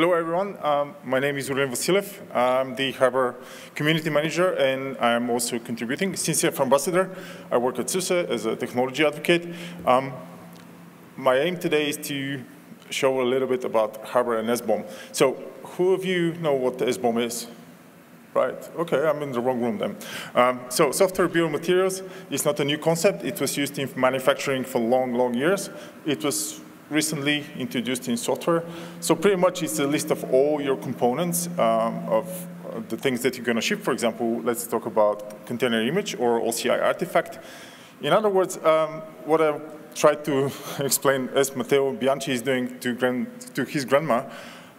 Hello, everyone. Um, my name is Orlin Vasilev. I'm the Harbor Community Manager, and I'm also contributing. CNCF Ambassador. I work at SUSE as a technology advocate. Um, my aim today is to show a little bit about Harbor and SBOM. So who of you know what SBOM is? Right, okay, I'm in the wrong room then. Um, so software materials is not a new concept. It was used in manufacturing for long, long years. It was recently introduced in software. So pretty much it's a list of all your components um, of the things that you're going to ship. For example, let's talk about container image or OCI artifact. In other words, um, what I tried to explain as Matteo Bianchi is doing to, grand, to his grandma,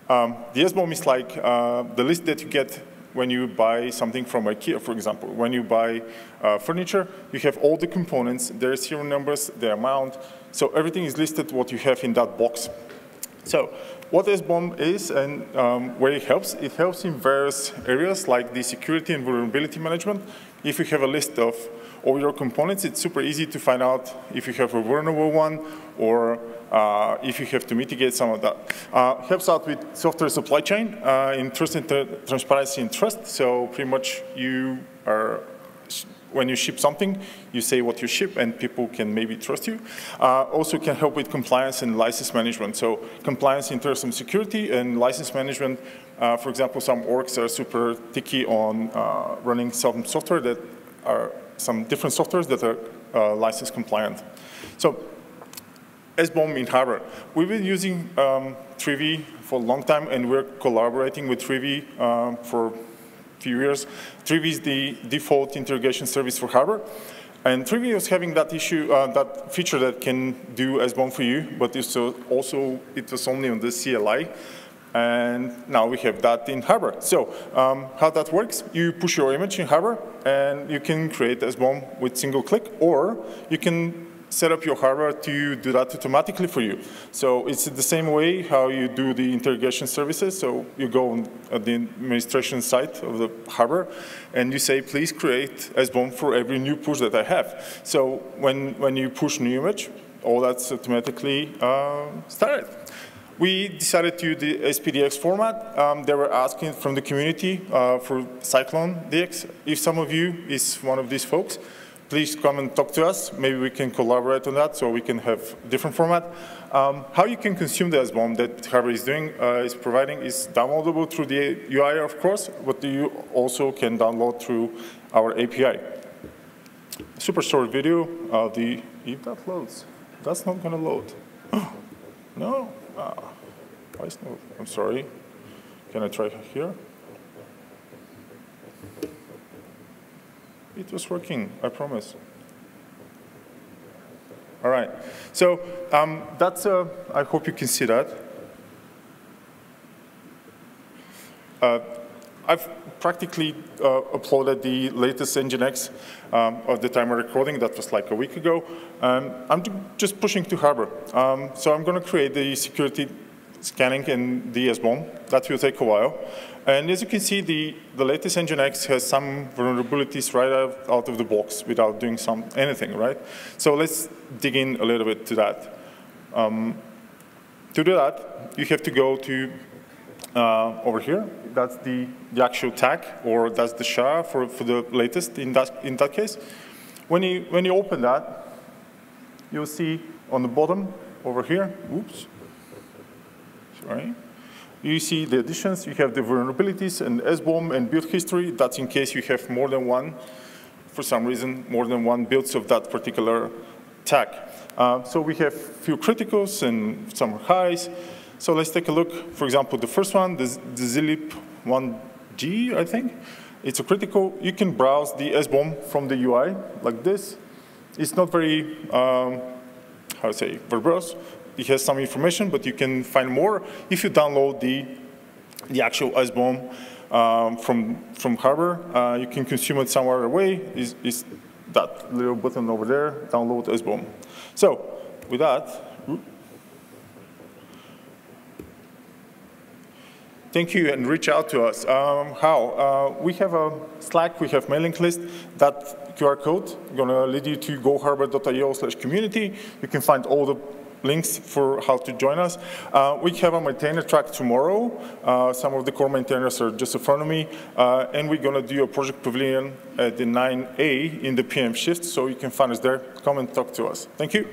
um, the SBOM is like uh, the list that you get when you buy something from IKEA, for example. When you buy uh, furniture, you have all the components, their serial numbers, their amount, so everything is listed what you have in that box. So what SBOM is and um, where it helps, it helps in various areas like the security and vulnerability management. If you have a list of all your components, it's super easy to find out if you have a vulnerable one or uh, if you have to mitigate some of that. Uh, helps out with software supply chain uh, in trust and transparency and trust. So pretty much you are when you ship something, you say what you ship and people can maybe trust you. Uh, also can help with compliance and license management. So compliance in terms of security and license management. Uh, for example, some orgs are super picky on uh, running some software that are some different softwares that are uh, license compliant. So SBOM in Harbor. We've been using um, Trivy for a long time and we're collaborating with Trivy um, for a few years. Trivy is the default interrogation service for Harbor. And Trivy is having that issue, uh, that feature that can do SBOM for you, but it's also, it was only on the CLI. And now we have that in Harbor. So um, how that works, you push your image in Harbor, and you can create SBOM with single click, or you can set up your Harbor to do that automatically for you. So it's the same way how you do the interrogation services. So you go on the administration site of the harbor and you say, please create SBOM for every new push that I have. So when, when you push new image, all that's automatically uh, started. We decided to use the SPDX format. Um, they were asking from the community uh, for Cyclone DX. If some of you is one of these folks, please come and talk to us. Maybe we can collaborate on that so we can have different format. Um, how you can consume the SBOM that Harbor is doing, uh, is providing, is downloadable through the UI, of course, but you also can download through our API. Super short video of the, if that loads, that's not to load. no? Ah, why is no, I'm sorry. Can I try here? It was working, I promise. All right, so um, that's, uh, I hope you can see that. Uh, I've practically uh, uploaded the latest Nginx um, of the time of recording, that was like a week ago. Um, I'm just pushing to Harbor. Um, so I'm gonna create the security scanning in the SBOM. That will take a while. And as you can see, the, the latest Nginx has some vulnerabilities right out, out of the box without doing some anything, right? So let's dig in a little bit to that. Um, to do that, you have to go to uh, over here. That's the, the actual tag, or that's the SHA for, for the latest in that, in that case. When you, when you open that, you'll see on the bottom over here, oops, sorry, you see the additions, you have the vulnerabilities and SBOM and build history. That's in case you have more than one, for some reason, more than one builds of that particular tag. Uh, so we have few criticals and some highs. So let's take a look, for example, the first one, the, the Zlib 1G, I think. It's a critical. You can browse the SBOM from the UI like this. It's not very, um, how to say, verbose, it has some information, but you can find more if you download the, the actual SBOM um, from, from Harbor. Uh, you can consume it somewhere away. Is, is that little button over there, download SBOM. So with that, Thank you, and reach out to us. Um, how? Uh, we have a Slack, we have mailing list. That QR code going to lead you to goharbor.io slash community. You can find all the links for how to join us. Uh, we have a maintainer track tomorrow. Uh, some of the core maintainers are just in front of me. Uh, and we're going to do a project pavilion at the 9A in the PM shift, so you can find us there. Come and talk to us. Thank you.